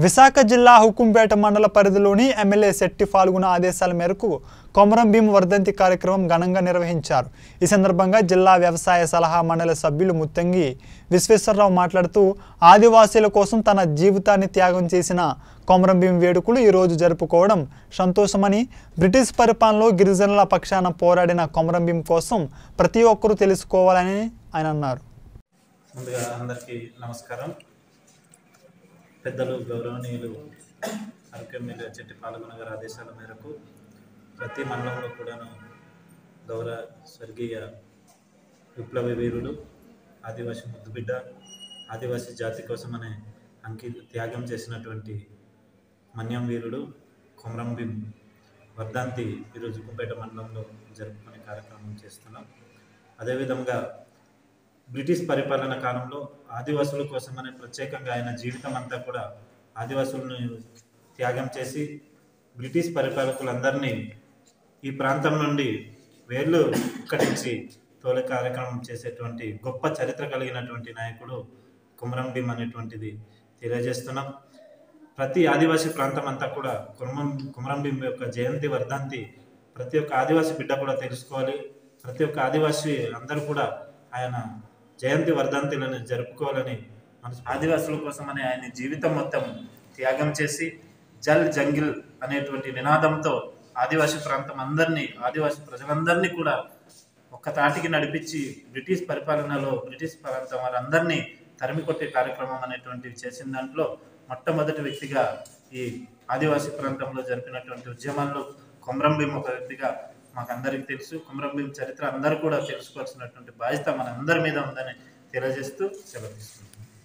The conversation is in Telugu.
విశాఖ జిల్లా హుకుంపేట మండల పరిధిలోని ఎమ్మెల్యే శెట్టి పాల్గొన్న ఆదేశాల మేరకు కొమరం భీం వర్ధంతి కార్యక్రమం ఘనంగా నిర్వహించారు. ఈ సందర్భంగా జిల్లా వ్యవసాయ సలహా మండలి సభ్యులు ముత్తంగి విశ్వేశ్వరరావు మాట్లాడుతూ ఆదివాసీల కోసం తన జీవితాన్ని త్యాగం చేసిన కొమరం భీం వేడుకలు ఈరోజు జరుపుకోవడం సంతోషమని బ్రిటిష్ పరిపాలనలో గిరిజనుల పక్షాన పోరాడిన కొమరం భీం కోసం ప్రతి ఒక్కరూ తెలుసుకోవాలని ఆయన అన్నారు. ముందుగా అందరికీ నమస్కారం. పెద్దలు గౌరవనీయులు అరకు చెట్టి పాల్గొన గారి ఆదేశాల మేరకు ప్రతి మండలంలో కూడాను గౌరవ స్వర్గీయ విప్లవ వీరుడు ఆదివాసి ముద్దుబిడ్డ ఆదివాసి జాతి కోసమనే అంకి త్యాగం చేసినటువంటి మన్యం వీరుడు కొమరంభీం వర్ధాంతి ఈరోజు కుంపేట మండలంలో జరుపుకునే కార్యక్రమం చేస్తున్నాం. అదేవిధంగా బ్రిటిష్ పరిపాలన కాలంలో ఆదివాసుల కోసమనే ప్రత్యేకంగా ఆయన జీవితం అంతా కూడా ఆదివాసులను త్యాగం చేసి బ్రిటిష్ పరిపాలకులందరినీ ఈ ప్రాంతం నుండి వేళ్ళు కట్టించి తోలే కార్యక్రమం చేసేటువంటి గొప్ప చరిత్ర కలిగినటువంటి నాయకుడు కుమరం భీం అనేటువంటిది తెలియజేస్తున్నాం. ప్రతి ఆదివాసీ ప్రాంతం అంతా కూడా కుమరం కుమరం భీమ్ యొక్క జయంతి వర్ధంతి ప్రతి ఒక్క ఆదివాసీ బిడ్డ కూడా తెలుసుకోవాలి. ప్రతి ఒక్క ఆదివాసీ అందరూ కూడా ఆయన జయంతి వర్ధంతులను జరుపుకోవాలని ఆదివాసుల కోసమని ఆయన జీవితం మొత్తం త్యాగం చేసి జల్ జంగిల్ అనేటువంటి నినాదంతో ఆదివాసీ ప్రాంతం అందరినీ ఆదివాసీ ప్రజలందరినీ కూడా ఒక్క తాటికి నడిపించి బ్రిటిష్ పరిపాలనలో బ్రిటిష్ ప్రాంతం వారందరినీ తరిమి కొట్టే కార్యక్రమం అనేటువంటివి చేసిన దాంట్లో మొట్టమొదటి వ్యక్తిగా ఈ ఆదివాసీ ప్రాంతంలో జరిపినటువంటి ఉద్యమాల్లో కొమరం భీం ఒక వ్యక్తిగా మాకు అందరికీ తెలుసు. కుమరం చరిత్ర అందరూ కూడా తెలుసుకోవాల్సినటువంటి బాధ్యత మనందరి మీద ఉందని తెలియజేస్తూ సెలవు తీసుకుంటున్నాం.